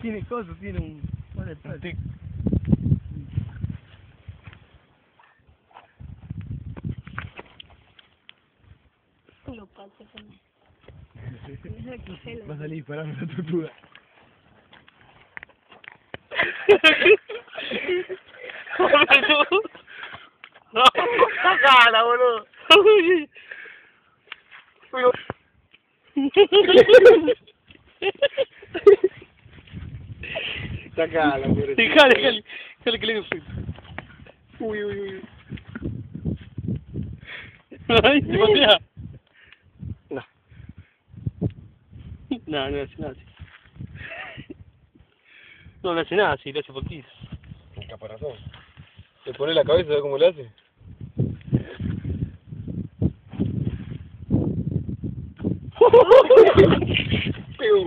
tiene cosas, tiene un... Vale, tic. Lo con. Va a salir disparando la tortuga. ¡Sacala, boludo! Sacala, pobrecito. Dejale, dejale, dejale que le dé. Uy, uy, uy. Ay, se patea. No. No, no le hace nada así. No le hace nada así, le hace poquito. El caparazón. Le pone la cabeza, ¿sabes cómo le hace?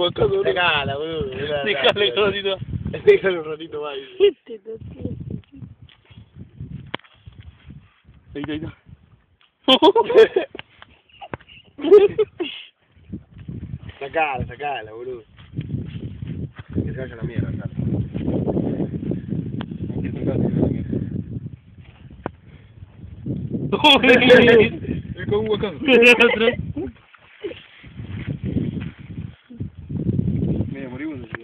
Guacazo, boludo. Sacala, boludo. Mirá, un ratito. Déjalo un ratito más. Este no tiene Ahí está, ahí está. Sacala, sacala, boludo. Que se vaya la mierda, sacala. Hay que tocarse, la mierda. Un.